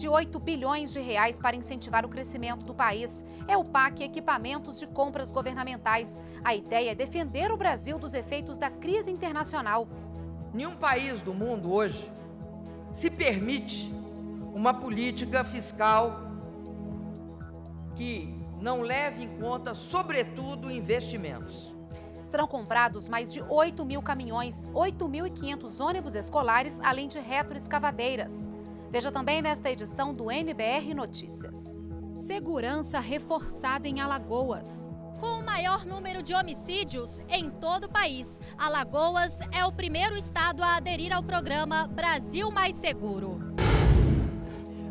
de 8 bilhões de reais para incentivar o crescimento do país. É o PAC Equipamentos de Compras Governamentais. A ideia é defender o Brasil dos efeitos da crise internacional. Nenhum país do mundo hoje se permite uma política fiscal que não leve em conta, sobretudo, investimentos. Serão comprados mais de 8 mil caminhões, 8.500 ônibus escolares, além de retroescavadeiras. Veja também nesta edição do NBR Notícias. Segurança reforçada em Alagoas. Com o maior número de homicídios em todo o país, Alagoas é o primeiro estado a aderir ao programa Brasil Mais Seguro.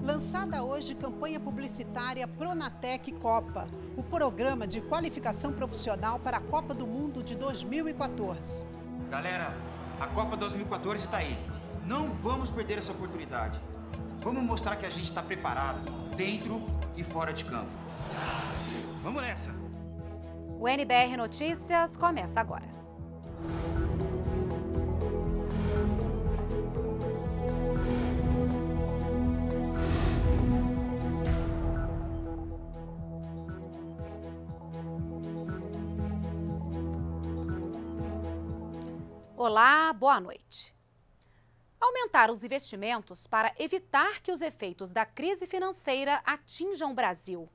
Lançada hoje campanha publicitária Pronatec Copa, o programa de qualificação profissional para a Copa do Mundo de 2014. Galera, a Copa 2014 está aí. Não vamos perder essa oportunidade. Vamos mostrar que a gente está preparado, dentro e fora de campo. Vamos nessa! O NBR Notícias começa agora. Olá, boa noite. Aumentar os investimentos para evitar que os efeitos da crise financeira atinjam o Brasil.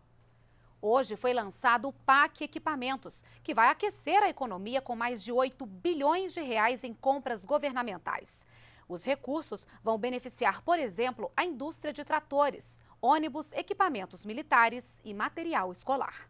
Hoje foi lançado o PAC Equipamentos, que vai aquecer a economia com mais de 8 bilhões de reais em compras governamentais. Os recursos vão beneficiar, por exemplo, a indústria de tratores, ônibus, equipamentos militares e material escolar.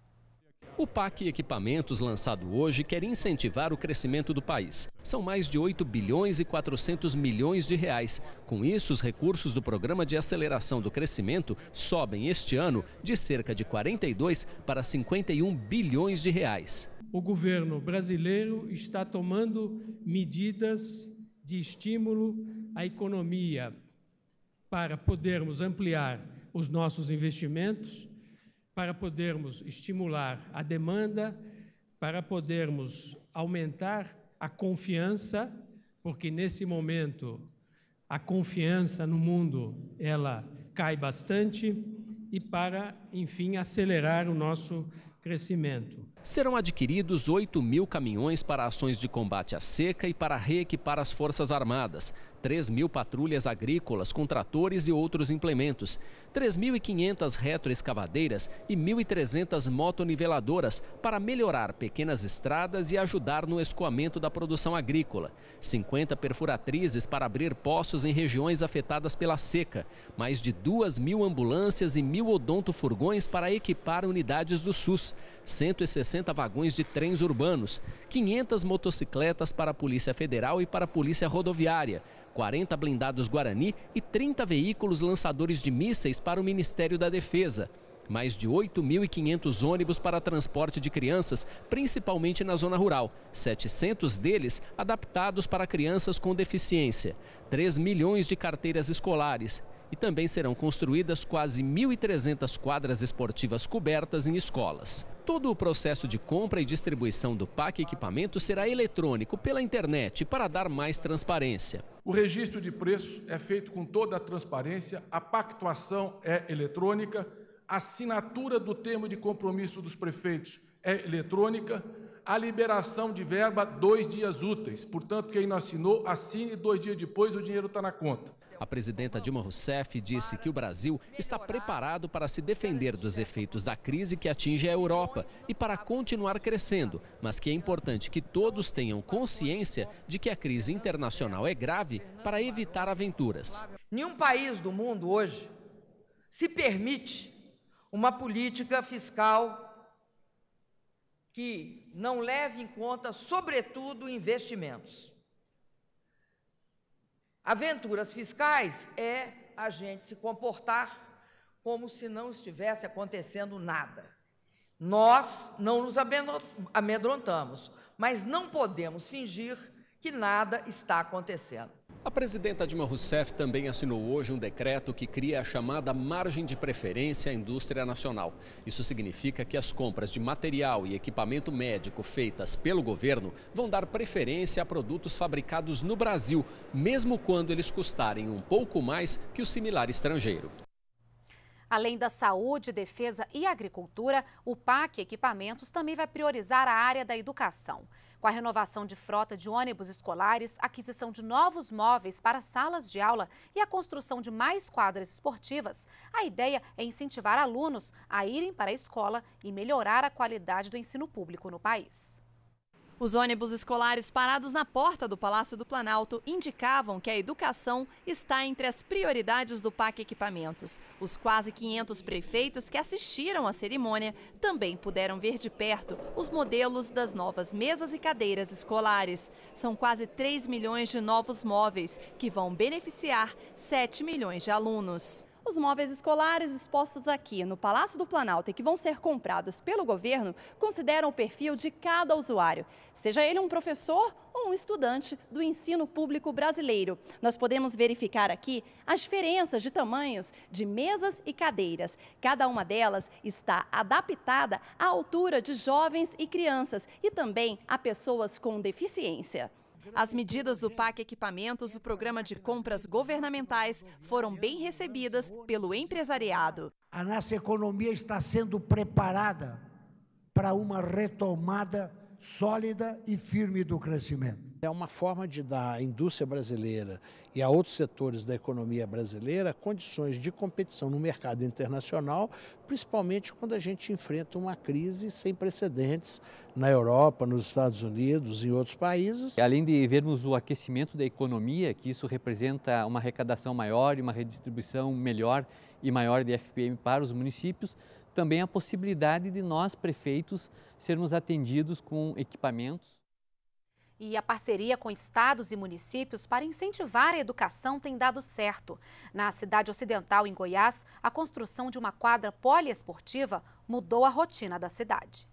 O PAC Equipamentos, lançado hoje, quer incentivar o crescimento do país. São mais de 8 bilhões e 400 milhões de reais. Com isso, os recursos do Programa de Aceleração do Crescimento sobem este ano de cerca de 42 para 51 bilhões de reais. O governo brasileiro está tomando medidas de estímulo à economia para podermos ampliar os nossos investimentos para podermos estimular a demanda, para podermos aumentar a confiança, porque nesse momento a confiança no mundo ela cai bastante e para, enfim, acelerar o nosso crescimento. Serão adquiridos 8 mil caminhões para ações de combate à seca e para reequipar as Forças Armadas. 3 mil patrulhas agrícolas com tratores e outros implementos, 3.500 retroescavadeiras e 1.300 motoniveladoras para melhorar pequenas estradas e ajudar no escoamento da produção agrícola, 50 perfuratrizes para abrir poços em regiões afetadas pela seca, mais de 2 mil ambulâncias e mil odontofurgões para equipar unidades do SUS, 160 vagões de trens urbanos, 500 motocicletas para a Polícia Federal e para a Polícia Rodoviária, 40 blindados Guarani e 30 veículos lançadores de mísseis para o Ministério da Defesa. Mais de 8.500 ônibus para transporte de crianças, principalmente na zona rural. 700 deles adaptados para crianças com deficiência. 3 milhões de carteiras escolares e também serão construídas quase 1.300 quadras esportivas cobertas em escolas. Todo o processo de compra e distribuição do PAC equipamento será eletrônico pela internet para dar mais transparência. O registro de preços é feito com toda a transparência, a pactuação é eletrônica, a assinatura do termo de compromisso dos prefeitos é eletrônica, a liberação de verba dois dias úteis. Portanto, quem não assinou, assine dois dias depois, o dinheiro está na conta. A presidenta Dilma Rousseff disse que o Brasil está preparado para se defender dos efeitos da crise que atinge a Europa e para continuar crescendo, mas que é importante que todos tenham consciência de que a crise internacional é grave para evitar aventuras. Nenhum país do mundo hoje se permite uma política fiscal que não leve em conta, sobretudo, investimentos. Aventuras fiscais é a gente se comportar como se não estivesse acontecendo nada. Nós não nos amedrontamos, mas não podemos fingir que nada está acontecendo. A presidenta Dilma Rousseff também assinou hoje um decreto que cria a chamada margem de preferência à indústria nacional. Isso significa que as compras de material e equipamento médico feitas pelo governo vão dar preferência a produtos fabricados no Brasil, mesmo quando eles custarem um pouco mais que o similar estrangeiro. Além da saúde, defesa e agricultura, o PAC Equipamentos também vai priorizar a área da educação. Com a renovação de frota de ônibus escolares, aquisição de novos móveis para salas de aula e a construção de mais quadras esportivas, a ideia é incentivar alunos a irem para a escola e melhorar a qualidade do ensino público no país. Os ônibus escolares parados na porta do Palácio do Planalto indicavam que a educação está entre as prioridades do PAC Equipamentos. Os quase 500 prefeitos que assistiram à cerimônia também puderam ver de perto os modelos das novas mesas e cadeiras escolares. São quase 3 milhões de novos móveis que vão beneficiar 7 milhões de alunos. Os móveis escolares expostos aqui no Palácio do Planalto e que vão ser comprados pelo governo consideram o perfil de cada usuário, seja ele um professor ou um estudante do ensino público brasileiro. Nós podemos verificar aqui as diferenças de tamanhos de mesas e cadeiras. Cada uma delas está adaptada à altura de jovens e crianças e também a pessoas com deficiência. As medidas do PAC Equipamentos, o programa de compras governamentais, foram bem recebidas pelo empresariado. A nossa economia está sendo preparada para uma retomada sólida e firme do crescimento. É uma forma de dar à indústria brasileira e a outros setores da economia brasileira condições de competição no mercado internacional, principalmente quando a gente enfrenta uma crise sem precedentes na Europa, nos Estados Unidos e outros países. Além de vermos o aquecimento da economia, que isso representa uma arrecadação maior e uma redistribuição melhor e maior de FPM para os municípios, também a possibilidade de nós, prefeitos, sermos atendidos com equipamentos e a parceria com estados e municípios para incentivar a educação tem dado certo. Na cidade ocidental, em Goiás, a construção de uma quadra poliesportiva mudou a rotina da cidade.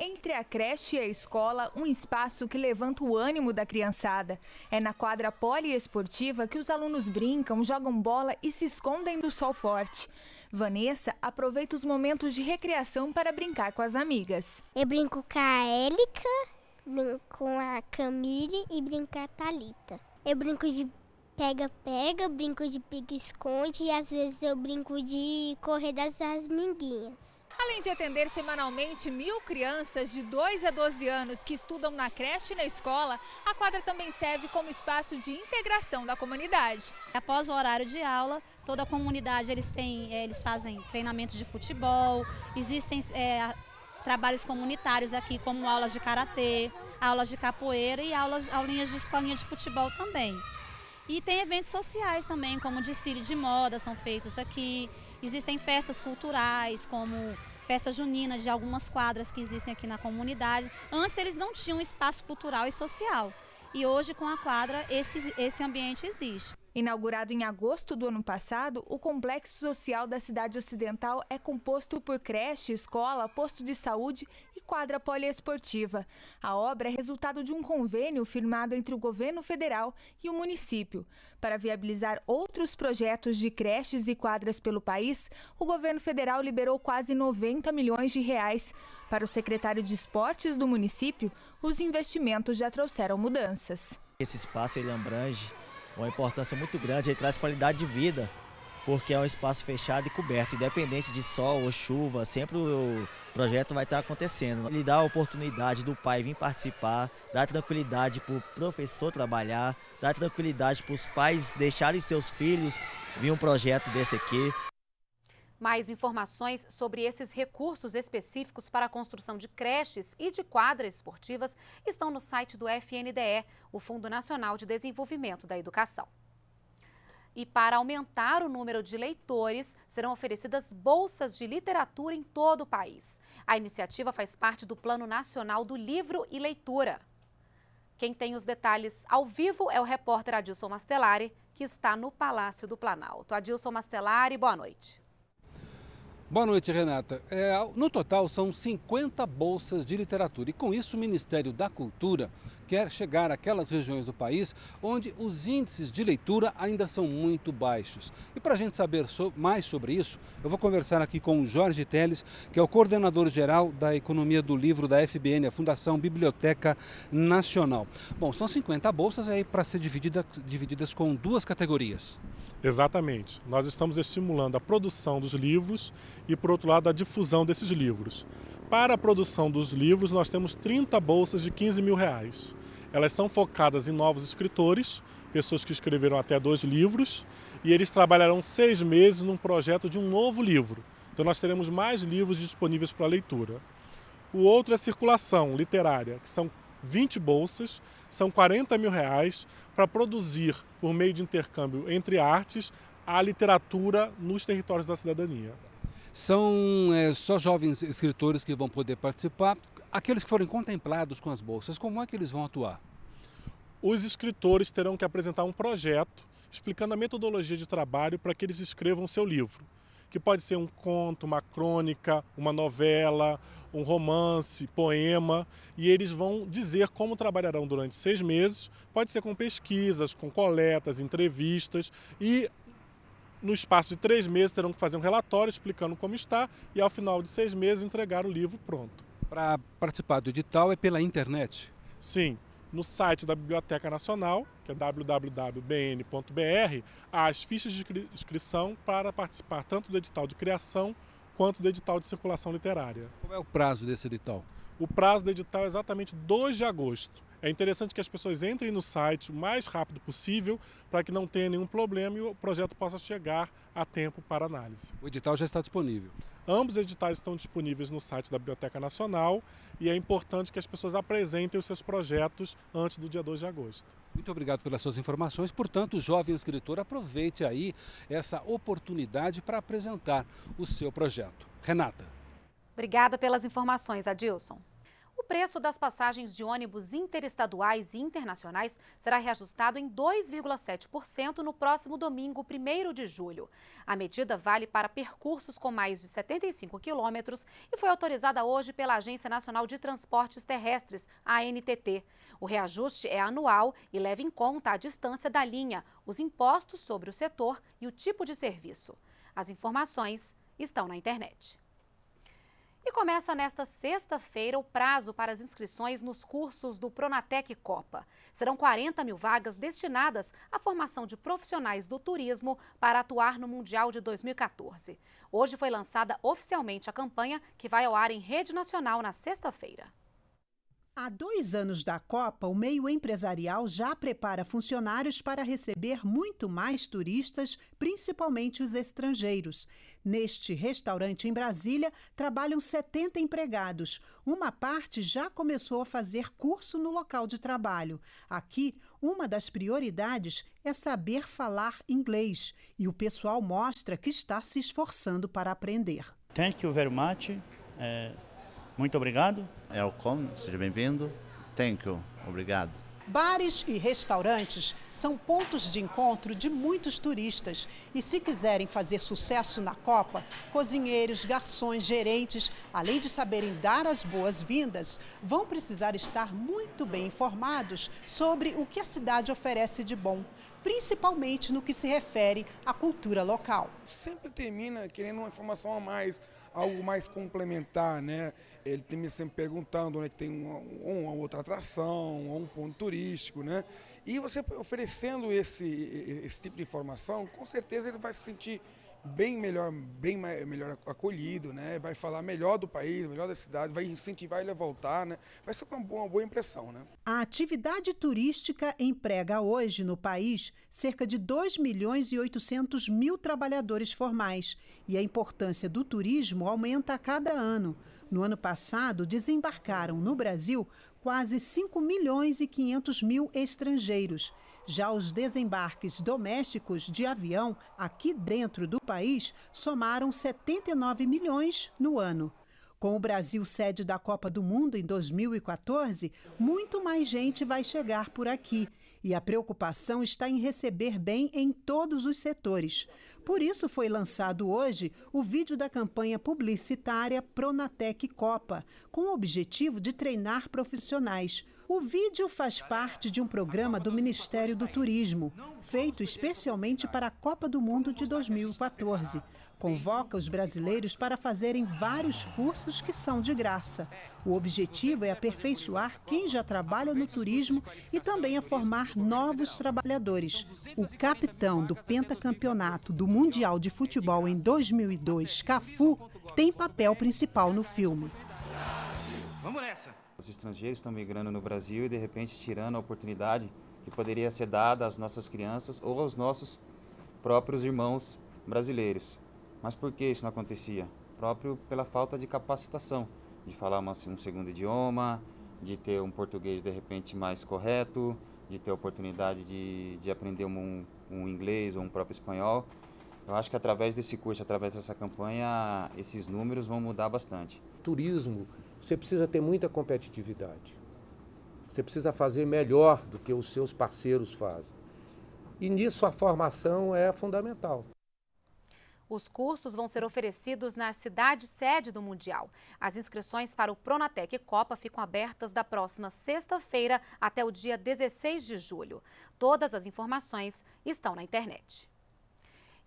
Entre a creche e a escola, um espaço que levanta o ânimo da criançada. É na quadra poliesportiva que os alunos brincam, jogam bola e se escondem do sol forte. Vanessa aproveita os momentos de recreação para brincar com as amigas. Eu brinco com a Élica, com a Camille e brincar a Thalita. Eu brinco de pega-pega, brinco de pique-esconde e às vezes eu brinco de correr das minguinhas. Além de atender semanalmente mil crianças de 2 a 12 anos que estudam na creche e na escola, a quadra também serve como espaço de integração da comunidade. Após o horário de aula, toda a comunidade eles têm, eh, eles fazem treinamentos de futebol, existem é, trabalhos comunitários aqui, como aulas de karatê, aulas de capoeira e aulas, aulinhas de escolinha de futebol também. E tem eventos sociais também, como desfile de moda, são feitos aqui. Existem festas culturais, como festa junina de algumas quadras que existem aqui na comunidade. Antes eles não tinham espaço cultural e social. E hoje, com a quadra, esse, esse ambiente existe. Inaugurado em agosto do ano passado, o complexo social da cidade ocidental é composto por creche, escola, posto de saúde e quadra poliesportiva. A obra é resultado de um convênio firmado entre o governo federal e o município. Para viabilizar outros projetos de creches e quadras pelo país, o governo federal liberou quase 90 milhões de reais. Para o secretário de Esportes do município, os investimentos já trouxeram mudanças. Esse espaço ele abrange uma importância muito grande, ele traz qualidade de vida, porque é um espaço fechado e coberto, independente de sol ou chuva, sempre o projeto vai estar acontecendo. Ele dá a oportunidade do pai vir participar, dá tranquilidade para o professor trabalhar, dá tranquilidade para os pais deixarem seus filhos vir um projeto desse aqui. Mais informações sobre esses recursos específicos para a construção de creches e de quadras esportivas estão no site do FNDE, o Fundo Nacional de Desenvolvimento da Educação. E para aumentar o número de leitores, serão oferecidas bolsas de literatura em todo o país. A iniciativa faz parte do Plano Nacional do Livro e Leitura. Quem tem os detalhes ao vivo é o repórter Adilson Mastelari, que está no Palácio do Planalto. Adilson Mastelari, boa noite. Boa noite, Renata. É, no total, são 50 bolsas de literatura e, com isso, o Ministério da Cultura quer chegar àquelas regiões do país onde os índices de leitura ainda são muito baixos. E para a gente saber mais sobre isso, eu vou conversar aqui com o Jorge Teles, que é o coordenador geral da Economia do Livro da FBN, a Fundação Biblioteca Nacional. Bom, são 50 bolsas aí para ser dividida, divididas com duas categorias. Exatamente. Nós estamos estimulando a produção dos livros e, por outro lado, a difusão desses livros. Para a produção dos livros, nós temos 30 bolsas de 15 mil reais. Elas são focadas em novos escritores, pessoas que escreveram até dois livros, e eles trabalharão seis meses num projeto de um novo livro. Então nós teremos mais livros disponíveis para leitura. O outro é circulação literária, que são 20 bolsas, são 40 mil reais para produzir, por meio de intercâmbio entre artes, a literatura nos territórios da cidadania. São é, só jovens escritores que vão poder participar. Aqueles que forem contemplados com as bolsas, como é que eles vão atuar? Os escritores terão que apresentar um projeto explicando a metodologia de trabalho para que eles escrevam seu livro, que pode ser um conto, uma crônica, uma novela, um romance, poema, e eles vão dizer como trabalharão durante seis meses. Pode ser com pesquisas, com coletas, entrevistas, e no espaço de três meses terão que fazer um relatório explicando como está e ao final de seis meses entregar o livro pronto. Para participar do edital é pela internet? Sim, no site da Biblioteca Nacional, que é www.bn.br, há as fichas de inscrição para participar tanto do edital de criação quanto do edital de circulação literária. Qual é o prazo desse edital? O prazo do edital é exatamente 2 de agosto. É interessante que as pessoas entrem no site o mais rápido possível para que não tenha nenhum problema e o projeto possa chegar a tempo para análise. O edital já está disponível. Ambos os editais estão disponíveis no site da Biblioteca Nacional e é importante que as pessoas apresentem os seus projetos antes do dia 2 de agosto. Muito obrigado pelas suas informações. Portanto, jovem escritor, aproveite aí essa oportunidade para apresentar o seu projeto. Renata. Obrigada pelas informações, Adilson preço das passagens de ônibus interestaduais e internacionais será reajustado em 2,7% no próximo domingo, 1 de julho. A medida vale para percursos com mais de 75 quilômetros e foi autorizada hoje pela Agência Nacional de Transportes Terrestres, ANTT. O reajuste é anual e leva em conta a distância da linha, os impostos sobre o setor e o tipo de serviço. As informações estão na internet. E começa nesta sexta-feira o prazo para as inscrições nos cursos do Pronatec Copa. Serão 40 mil vagas destinadas à formação de profissionais do turismo para atuar no Mundial de 2014. Hoje foi lançada oficialmente a campanha que vai ao ar em rede nacional na sexta-feira. Há dois anos da Copa, o meio empresarial já prepara funcionários para receber muito mais turistas, principalmente os estrangeiros. Neste restaurante em Brasília, trabalham 70 empregados. Uma parte já começou a fazer curso no local de trabalho. Aqui, uma das prioridades é saber falar inglês e o pessoal mostra que está se esforçando para aprender. Thank you very much. Uh... Muito obrigado. Welcome, seja bem-vindo. Thank you, obrigado. Bares e restaurantes são pontos de encontro de muitos turistas. E se quiserem fazer sucesso na Copa, cozinheiros, garçons, gerentes, além de saberem dar as boas-vindas, vão precisar estar muito bem informados sobre o que a cidade oferece de bom principalmente no que se refere à cultura local. Sempre termina querendo uma informação a mais, algo mais complementar, né? Ele termina sempre perguntando onde é tem uma, uma outra atração, um ponto turístico, né? E você oferecendo esse, esse tipo de informação, com certeza ele vai se sentir bem melhor, bem melhor acolhido, né? Vai falar melhor do país, melhor da cidade, vai incentivar ele a voltar, né? Vai ser uma boa, uma boa impressão, né? A atividade turística emprega hoje no país cerca de 2 milhões e 800 mil trabalhadores formais e a importância do turismo aumenta a cada ano. No ano passado, desembarcaram no Brasil quase 5 milhões e 500 mil estrangeiros. Já os desembarques domésticos de avião aqui dentro do país somaram 79 milhões no ano. Com o Brasil sede da Copa do Mundo em 2014, muito mais gente vai chegar por aqui. E a preocupação está em receber bem em todos os setores. Por isso foi lançado hoje o vídeo da campanha publicitária Pronatec Copa, com o objetivo de treinar profissionais. O vídeo faz parte de um programa do Ministério do Turismo, feito especialmente para a Copa do Mundo de 2014. Convoca os brasileiros para fazerem vários cursos que são de graça. O objetivo é aperfeiçoar quem já trabalha no turismo e também a formar novos trabalhadores. O capitão do pentacampeonato do Mundial de Futebol em 2002, Cafu, tem papel principal no filme. Vamos nessa! Os estrangeiros estão migrando no Brasil e de repente tirando a oportunidade que poderia ser dada às nossas crianças ou aos nossos próprios irmãos brasileiros. Mas por que isso não acontecia? Próprio pela falta de capacitação, de falar um segundo idioma, de ter um português de repente mais correto, de ter a oportunidade de, de aprender um, um inglês ou um próprio espanhol. Eu acho que através desse curso, através dessa campanha, esses números vão mudar bastante. Turismo você precisa ter muita competitividade. Você precisa fazer melhor do que os seus parceiros fazem. E nisso a formação é fundamental. Os cursos vão ser oferecidos na cidade sede do Mundial. As inscrições para o Pronatec Copa ficam abertas da próxima sexta-feira até o dia 16 de julho. Todas as informações estão na internet.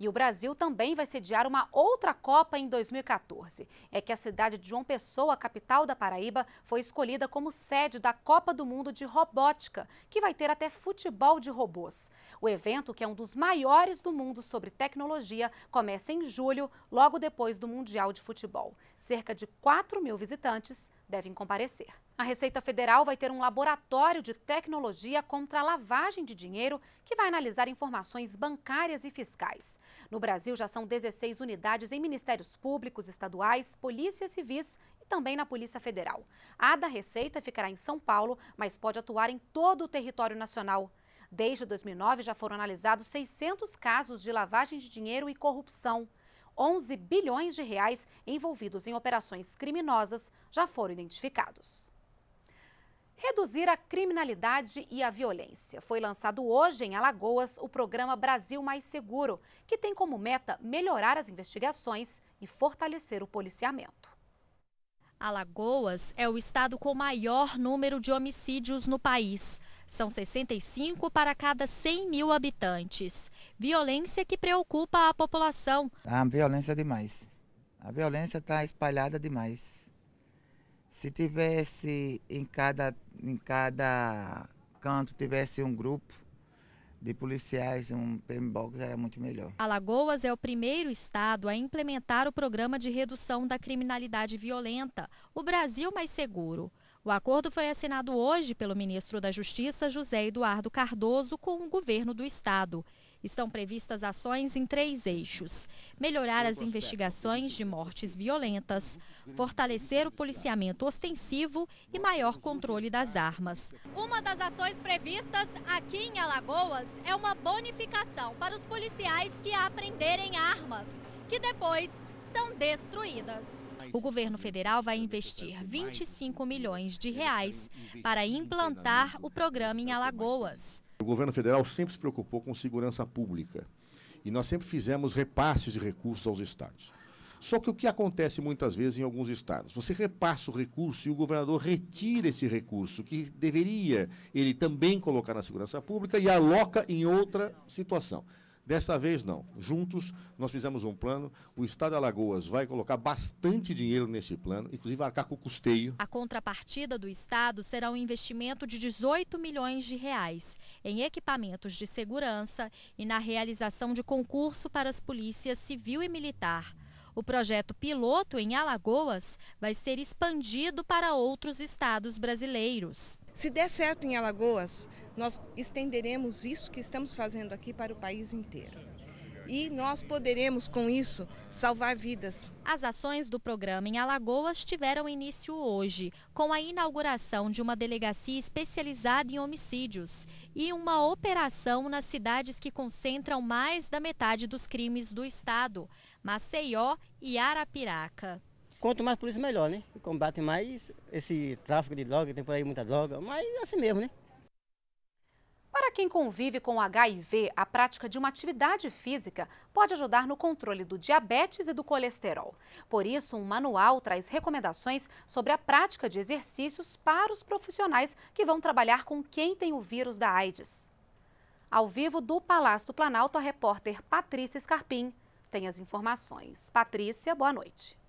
E o Brasil também vai sediar uma outra Copa em 2014. É que a cidade de João Pessoa, capital da Paraíba, foi escolhida como sede da Copa do Mundo de Robótica, que vai ter até futebol de robôs. O evento, que é um dos maiores do mundo sobre tecnologia, começa em julho, logo depois do Mundial de Futebol. Cerca de 4 mil visitantes devem comparecer. A Receita Federal vai ter um laboratório de tecnologia contra a lavagem de dinheiro que vai analisar informações bancárias e fiscais. No Brasil, já são 16 unidades em ministérios públicos, estaduais, polícias civis e também na Polícia Federal. A da Receita ficará em São Paulo, mas pode atuar em todo o território nacional. Desde 2009, já foram analisados 600 casos de lavagem de dinheiro e corrupção. 11 bilhões de reais envolvidos em operações criminosas já foram identificados. Reduzir a criminalidade e a violência. Foi lançado hoje em Alagoas o programa Brasil Mais Seguro, que tem como meta melhorar as investigações e fortalecer o policiamento. Alagoas é o estado com maior número de homicídios no país. São 65 para cada 100 mil habitantes. Violência que preocupa a população. A violência é demais. A violência está espalhada demais. Se tivesse em cada, em cada canto tivesse um grupo de policiais, um PMBOX era muito melhor. Alagoas é o primeiro estado a implementar o programa de redução da criminalidade violenta, o Brasil Mais Seguro. O acordo foi assinado hoje pelo ministro da Justiça, José Eduardo Cardoso, com o governo do estado. Estão previstas ações em três eixos: melhorar as investigações de mortes violentas, fortalecer o policiamento ostensivo e maior controle das armas. Uma das ações previstas aqui em Alagoas é uma bonificação para os policiais que aprenderem armas, que depois são destruídas. O governo federal vai investir 25 milhões de reais para implantar o programa em Alagoas. O governo federal sempre se preocupou com segurança pública e nós sempre fizemos repasses de recursos aos estados. Só que o que acontece muitas vezes em alguns estados? Você repassa o recurso e o governador retira esse recurso que deveria ele também colocar na segurança pública e aloca em outra situação. Dessa vez, não. Juntos, nós fizemos um plano. O Estado de Alagoas vai colocar bastante dinheiro nesse plano, inclusive arcar com o custeio. A contrapartida do Estado será um investimento de 18 milhões de reais em equipamentos de segurança e na realização de concurso para as polícias civil e militar. O projeto piloto em Alagoas vai ser expandido para outros estados brasileiros. Se der certo em Alagoas, nós estenderemos isso que estamos fazendo aqui para o país inteiro. E nós poderemos, com isso, salvar vidas. As ações do programa em Alagoas tiveram início hoje, com a inauguração de uma delegacia especializada em homicídios e uma operação nas cidades que concentram mais da metade dos crimes do estado, Maceió e Arapiraca. Quanto mais polícia, melhor, né? Combate mais esse tráfico de droga, tem por aí muita droga, mas assim mesmo, né? Para quem convive com HIV, a prática de uma atividade física pode ajudar no controle do diabetes e do colesterol. Por isso, um manual traz recomendações sobre a prática de exercícios para os profissionais que vão trabalhar com quem tem o vírus da AIDS. Ao vivo do Palácio do Planalto, a repórter Patrícia Scarpim tem as informações. Patrícia, boa noite.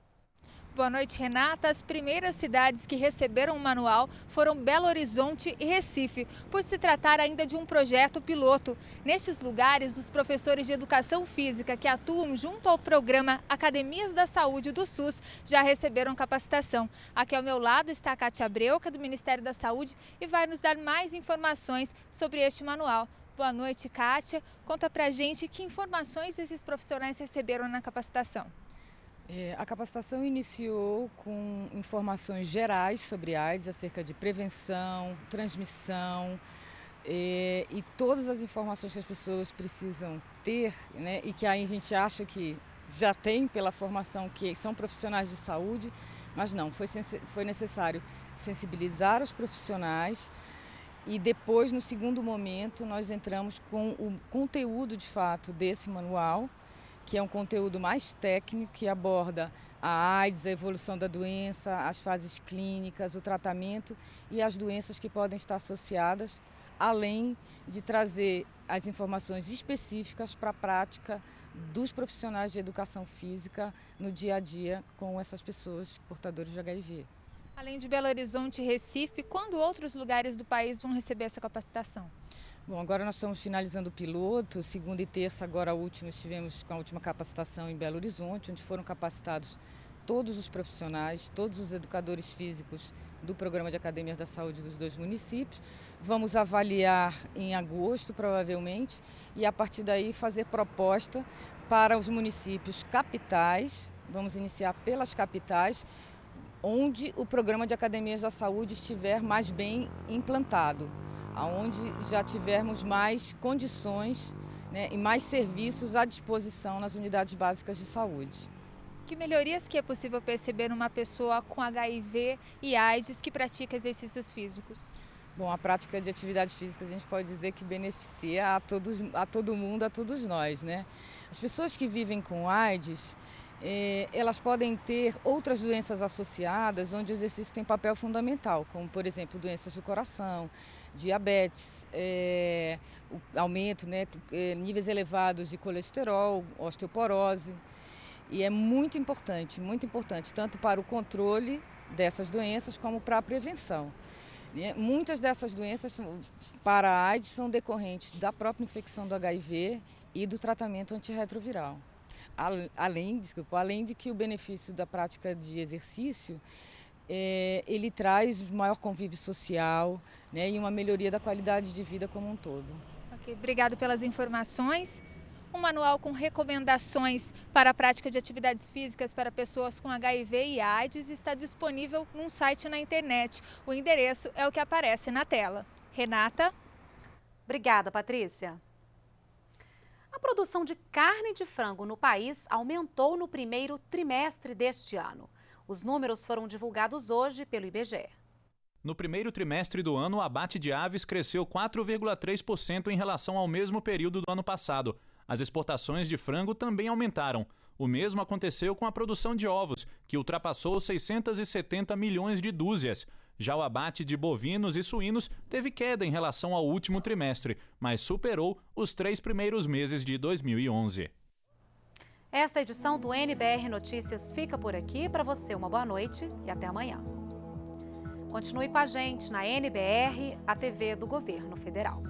Boa noite, Renata. As primeiras cidades que receberam o manual foram Belo Horizonte e Recife, por se tratar ainda de um projeto piloto. Nestes lugares, os professores de educação física que atuam junto ao programa Academias da Saúde do SUS já receberam capacitação. Aqui ao meu lado está a Cátia é do Ministério da Saúde, e vai nos dar mais informações sobre este manual. Boa noite, Kátia. Conta pra gente que informações esses profissionais receberam na capacitação. É, a capacitação iniciou com informações gerais sobre AIDS, acerca de prevenção, transmissão é, e todas as informações que as pessoas precisam ter, né, e que aí a gente acha que já tem pela formação que são profissionais de saúde, mas não, foi, foi necessário sensibilizar os profissionais e depois, no segundo momento, nós entramos com o conteúdo de fato desse manual que é um conteúdo mais técnico que aborda a AIDS, a evolução da doença, as fases clínicas, o tratamento e as doenças que podem estar associadas, além de trazer as informações específicas para a prática dos profissionais de educação física no dia a dia com essas pessoas portadoras de HIV. Além de Belo Horizonte e Recife, quando outros lugares do país vão receber essa capacitação? Bom, agora nós estamos finalizando o piloto. Segunda e terça, agora a última, estivemos com a última capacitação em Belo Horizonte, onde foram capacitados todos os profissionais, todos os educadores físicos do Programa de Academias da Saúde dos dois municípios. Vamos avaliar em agosto, provavelmente, e a partir daí fazer proposta para os municípios capitais. Vamos iniciar pelas capitais, onde o Programa de Academias da Saúde estiver mais bem implantado aonde já tivermos mais condições né, e mais serviços à disposição nas unidades básicas de saúde. Que melhorias que é possível perceber numa pessoa com HIV e AIDS que pratica exercícios físicos? Bom, a prática de atividade física a gente pode dizer que beneficia a, todos, a todo mundo, a todos nós, né? As pessoas que vivem com AIDS, eh, elas podem ter outras doenças associadas onde o exercício tem papel fundamental, como por exemplo doenças do coração, diabetes, é, aumento, né, é, níveis elevados de colesterol, osteoporose. E é muito importante, muito importante, tanto para o controle dessas doenças como para a prevenção. E muitas dessas doenças para a AIDS são decorrentes da própria infecção do HIV e do tratamento antirretroviral. Além, desculpa, além de que o benefício da prática de exercício é, ele traz maior convívio social né, e uma melhoria da qualidade de vida como um todo. Ok, obrigado pelas informações. Um manual com recomendações para a prática de atividades físicas para pessoas com HIV e AIDS está disponível num site na internet. O endereço é o que aparece na tela. Renata? Obrigada, Patrícia. A produção de carne de frango no país aumentou no primeiro trimestre deste ano. Os números foram divulgados hoje pelo IBGE. No primeiro trimestre do ano, o abate de aves cresceu 4,3% em relação ao mesmo período do ano passado. As exportações de frango também aumentaram. O mesmo aconteceu com a produção de ovos, que ultrapassou 670 milhões de dúzias. Já o abate de bovinos e suínos teve queda em relação ao último trimestre, mas superou os três primeiros meses de 2011. Esta edição do NBR Notícias fica por aqui. Para você, uma boa noite e até amanhã. Continue com a gente na NBR, a TV do Governo Federal.